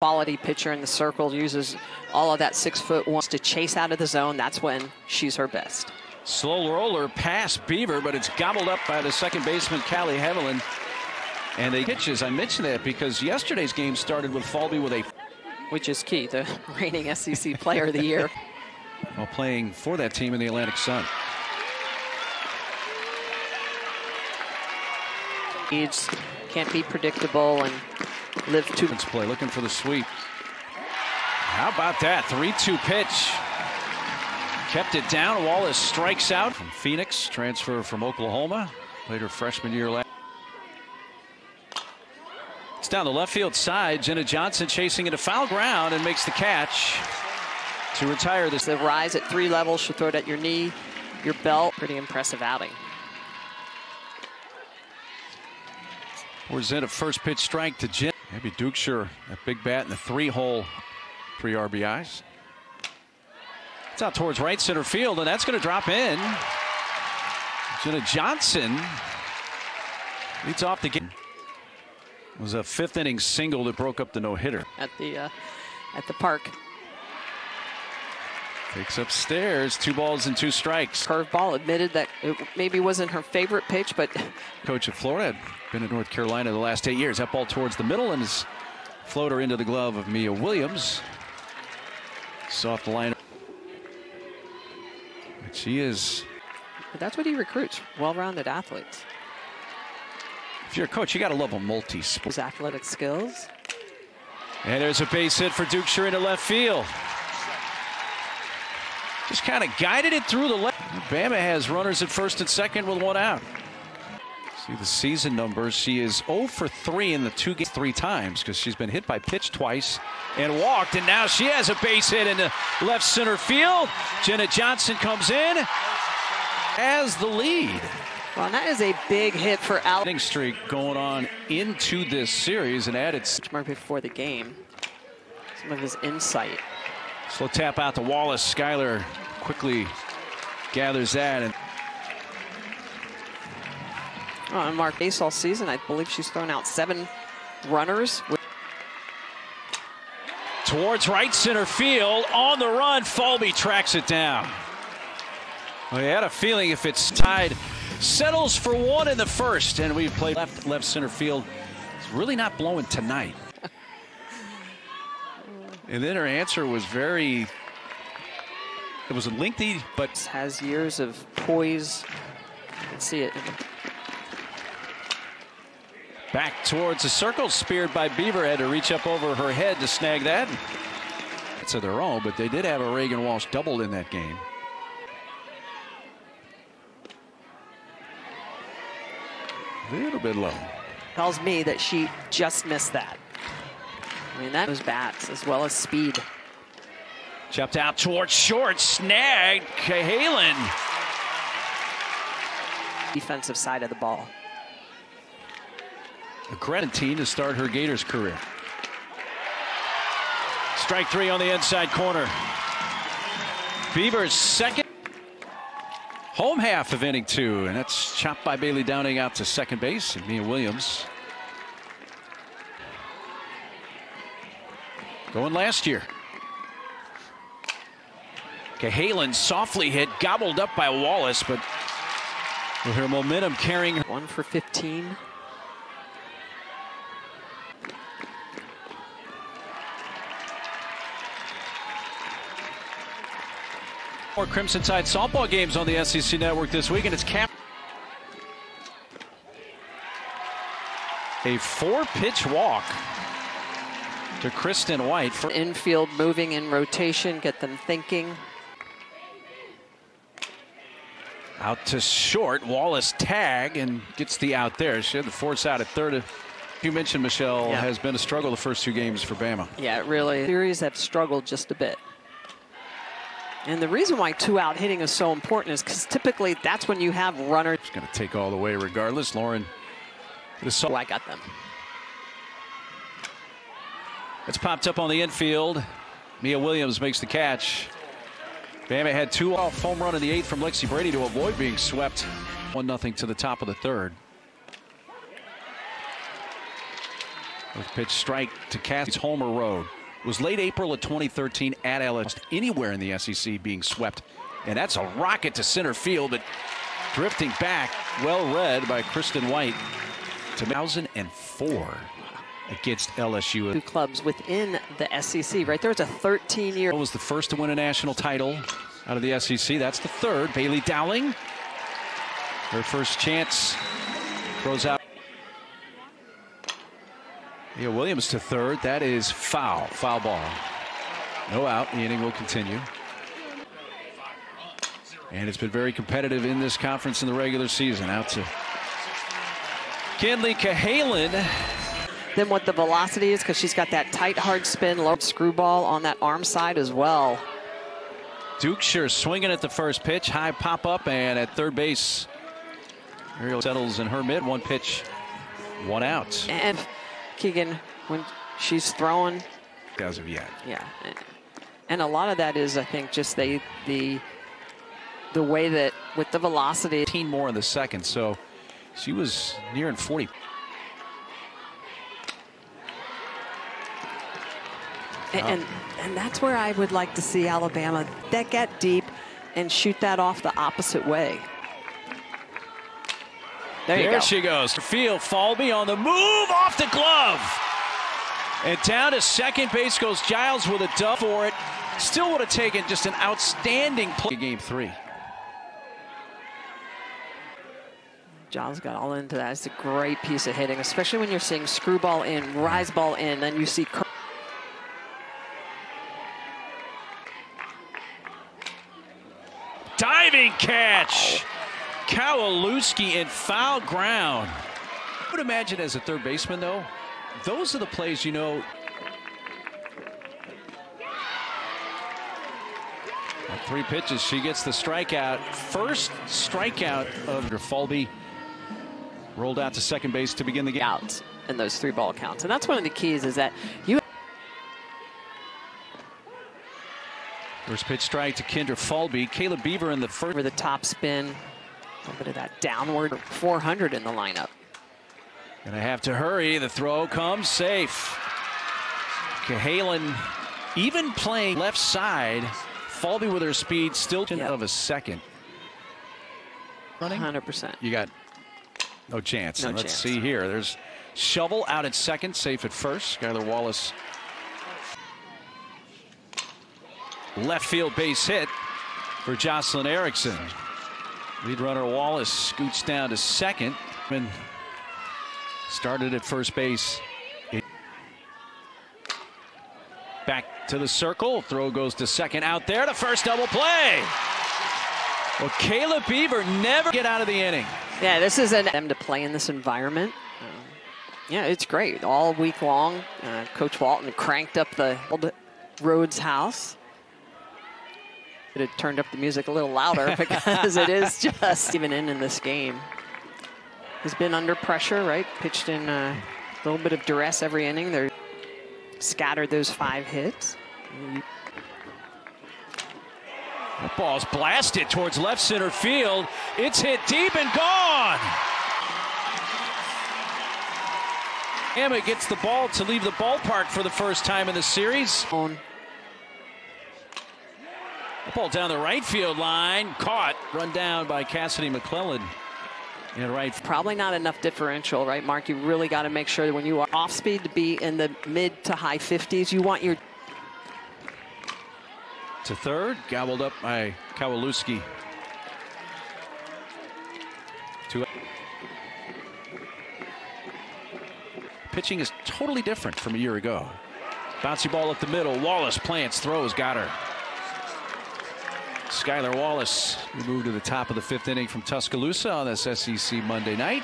quality pitcher in the circle, uses all of that six foot wants to chase out of the zone. That's when she's her best. Slow roller past Beaver, but it's gobbled up by the second baseman, Kali Heivilin. And they pitches. I mentioned that because yesterday's game started with Falby with a. Which is key, the reigning SEC player of the year. While playing for that team in the Atlantic Sun. Needs can't be predictable and live to play looking for the sweep. How about that 3-2 pitch? Kept it down. Wallace strikes out from Phoenix, transfer from Oklahoma, later freshman year last. It's down the left field side. Jenna Johnson chasing into foul ground and makes the catch to retire this. The rise at three levels. She'll throw it at your knee, your belt. Pretty impressive outing. We're in a first pitch strike to Jen. Maybe Dukeshire, that big bat in the three hole, three RBIs. It's out towards right center field, and that's going to drop in. Jenna Johnson leads off the game. It was a fifth inning single that broke up the no hitter at the uh, at the park. Takes upstairs, two balls and two strikes. Curveball admitted that it maybe wasn't her favorite pitch, but coach of Florida had been in North Carolina the last eight years. That ball towards the middle and his floater into the glove of Mia Williams. Soft line. But she is. But that's what he recruits, well-rounded athletes. If you're a coach, you got to love a multi-sport. His athletic skills. And there's a base hit for Duke Dukeshire into left field. Just kind of guided it through the left. Bama has runners at first and second with one out. See the season numbers. She is 0 for 3 in the two games three times because she's been hit by pitch twice and walked. And now she has a base hit in the left center field. Jenna Johnson comes in as the lead. Well, that is a big hit for Al. Streak going on into this series and added. Mark before the game. Some of his insight. Slow tap out to Wallace. Skylar quickly gathers that. And oh, and Mark Ace all season, I believe she's thrown out seven runners. Towards right center field. On the run, Falby tracks it down. Well, had a feeling if it's tied, settles for one in the first, and we play left left center field. It's really not blowing tonight. And then her answer was very, it was lengthy, but. Has years of poise. Let's see it. Back towards the circle, speared by Beaver. Had to reach up over her head to snag that. It's of their own, but they did have a Reagan Walsh double in that game. A little bit low. Tells me that she just missed that. I mean, that was bats as well as speed. Chopped out towards short, snagged Cahalan. Defensive side of the ball. A Grenadine to start her Gators career. Strike three on the inside corner. Beavers second. Home half of inning two, and that's chopped by Bailey Dowling out to second base, and Mia Williams Going last year. Cahalan softly hit, gobbled up by Wallace, but with her momentum carrying her. One for 15. More Crimson Tide softball games on the SEC Network this week, and it's cap. A four-pitch walk to Kristen White. For infield moving in rotation, get them thinking. Out to short, Wallace tag and gets the out there. She had the force out at third. You mentioned Michelle yeah. has been a struggle the first two games for Bama. Yeah, really. Series have struggled just a bit. And the reason why two out hitting is so important is because typically that's when you have runners. It's going to take all the way regardless. Lauren. This oh, I got them. It's popped up on the infield. Mia Williams makes the catch. Bama had two off home run in the eighth from Lexi Brady to avoid being swept. 1 0 to the top of the third. Pitch strike to Cassie's Homer Road. It was late April of 2013 at Ellis. Anywhere in the SEC being swept. And that's a rocket to center field, but drifting back, well read by Kristen White. 2004 against LSU. Two clubs within the SEC, right? There was a 13-year. Was the first to win a national title out of the SEC. That's the third. Bailey Dowling, her first chance, throws out. Leah Williams to third. That is foul. Foul ball. No out. The inning will continue. And it's been very competitive in this conference in the regular season. Out to Kenleigh Cahalan. Then what the velocity is, because she's got that tight, hard spin, low screwball on that arm side as well. Dukeshire swinging at the first pitch. High pop up, and at third base, Ariel settles in her mid. One pitch, one out. And Keagan, when she's throwing. As of yet. Yeah. And a lot of that is, I think, just they, the the way that with the velocity. 18 more in the second, so she was nearing 40. And, and, and that's where I would like to see Alabama that get deep and shoot that off the opposite way. There, there go. she goes. Field Falby on the move off the glove. And down to second base goes Giles with a dove for it. Still would have taken just an outstanding play. Game three. Giles got all into that. It's a great piece of hitting, especially when you're seeing screwball in, rise ball in, then you see. Catch. Kowalewski in foul ground. I would imagine as a third baseman, though, those are the plays you know. Three pitches, she gets the strikeout. First strikeout of Falby rolled out to second base to begin the game. Out in those three ball counts. And that's one of the keys is that you. First pitch strike to Kendra Falby. Kayla Beaver in the first. For the top spin. A little bit of that downward 400 in the lineup. Gonna have to hurry. The throw comes safe. Cahalan even playing left side. Falby with her speed still yep. of a second. Running? 100%. You got no chance. No let's chance. see here. There's Shovel out at second, safe at first. Skylar Wallace. Left field base hit for Jocelyn Erickson. Lead runner Wallace scoots down to second and started at first base. Back to the circle. Throw goes to second out there. The first double play. Well, Kayla Beaver never get out of the inning. Yeah, this is an them to play in this environment. Um, yeah, it's great. All week long, uh, Coach Walton cranked up the old Rhoads house. Could have turned up the music a little louder because it is just even in in this game. He's been under pressure, right? Pitched in a little bit of duress every inning. They're scattered those five hits. That ball's blasted towards left center field. It's hit deep and gone. Emma gets the ball to leave the ballpark for the first time in the series. On. The ball down the right field line. Caught. Run down by Cassidy McLellan. In right. Probably not enough differential, right, Mark? You really got to make sure that when you are off speed to be in the mid to high 50s. You want your to third, gobbled up by Kowalewski. Two. Pitching is totally different from a year ago. Bouncy ball up the middle. Wallace plants, throws, got her. Skylar Wallace, we move to the top of the fifth inning from Tuscaloosa on this SEC Monday night.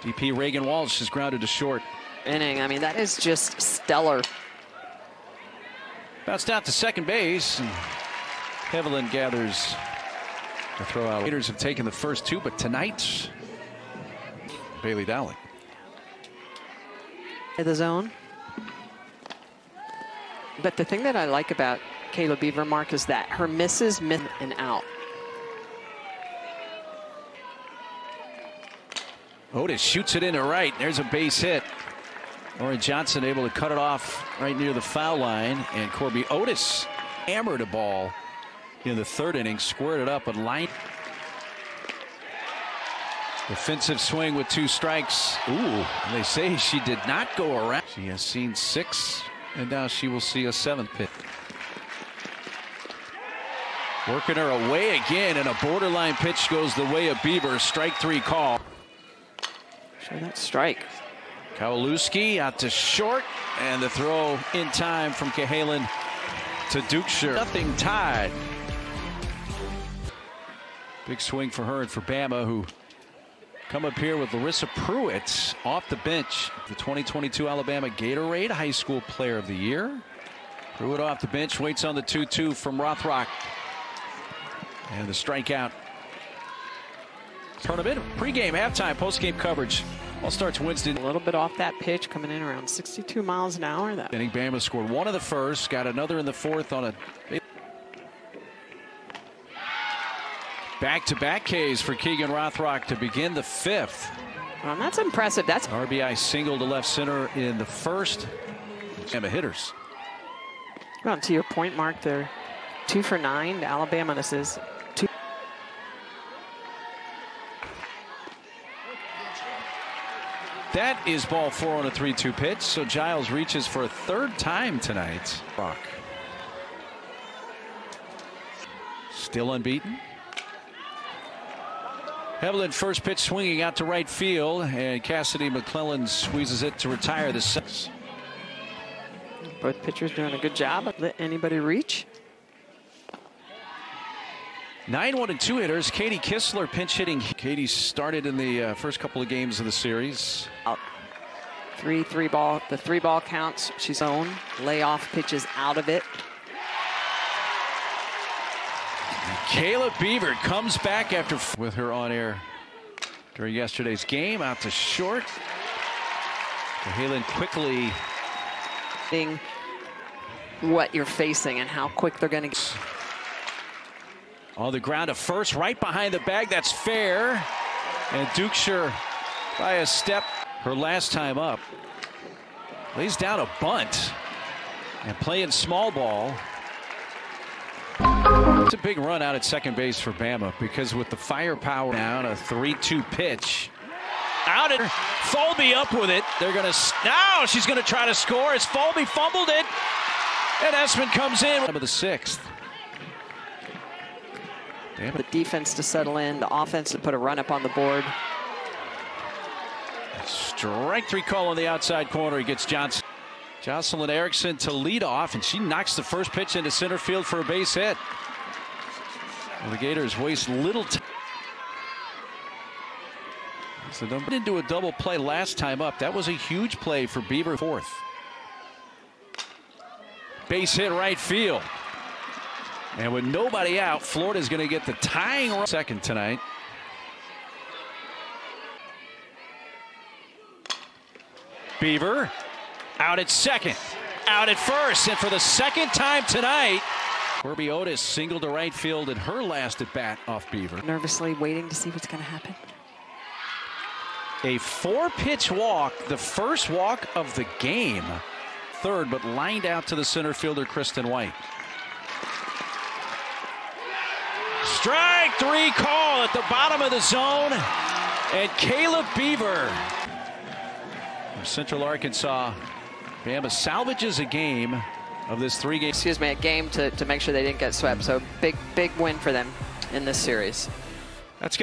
DP Reagan Walsh is grounded to short. Inning, I mean, that is just stellar. Bounced out to second base. And Heivilin gathers the throw out. Raiders have taken the first two, but tonight, Bailey Dowling. In the zone. But the thing that I like about Kayla Beaver, Mark, is that her misses miss and out. Otis shoots it into right. There's a base hit. Lauren Johnson able to cut it off right near the foul line. And Korbe Otis hammered a ball in the third inning, squared it up and line. Defensive swing with two strikes. Ooh, they say she did not go around. She has seen six, and now she will see a seventh pitch. Working her away again, and a borderline pitch goes the way of Beaver. Strike three call. Show that strike. Kowalewski out to short, and the throw in time from Cahalan to Dukeshire. Nothing tied. Big swing for her and for Bama, who come up here with Larissa Preuitt off the bench. The 2022 Alabama Gatorade High School Player of the Year. Preuitt off the bench, waits on the 2-2 from Rothrock. And the strikeout. Tournament, pregame, halftime, postgame coverage. All starts Wednesday. A little bit off that pitch, coming in around 62 miles an hour. That inning, Bama scored one in the first, got another in the fourth on a back-to-back Ks for Keagan Rothrock to begin the fifth. Well, that's impressive. That's RBI single to left center in the first. Bama hitters. Well, to your point, Mark, they're two for nine. Alabama, this is two. That is ball four on a 3-2 pitch. So Giles reaches for a third time tonight. Rock. Still unbeaten. Heivilin first pitch swinging out to right field and Cassidy McLellan squeezes it to retire the six. Both pitchers doing a good job. Let anybody reach. Nine one and two hitters. Katie Kistler pinch hitting. Katie started in the uh, first couple of games of the series. Out. Three three ball. The three ball counts. She's on. Layoff pitches out of it. Kayla Beaver comes back after with her on air during yesterday's game out to short. Halen quickly what you're facing and how quick they're going to on the ground to first right behind the bag that's fair and Dukeshire by a step her last time up lays down a bunt and playing small ball it's a big run out at second base for Bama because with the firepower down, a 3-2 pitch. Out at Falby up with it. They're going to now she's going to try to score as Falby fumbled it. And Esmond comes in with the sixth. The defense to settle in, the offense to put a run up on the board. Strike three call on the outside corner. He gets Johnson. Jocelyn Erickson to lead off, and she knocks the first pitch into center field for a base hit. Well, the Gators waste little time. So they didn't do a double play last time up. That was a huge play for Beaver fourth. Base hit right field. And with nobody out, Florida's going to get the tying run. second tonight. Beaver out at second, out at first, and for the second time tonight, Korbe Otis single to right field in her last at bat off Beaver. Nervously waiting to see what's going to happen. A four pitch walk, the first walk of the game. Third, but lined out to the center fielder, Kristen White. Strike three call at the bottom of the zone. And Kayla Beaver from Central Arkansas. Bama salvages a game of this three game. Excuse me, a game to, to make sure they didn't get swept. So big, big win for them in this series. That's good.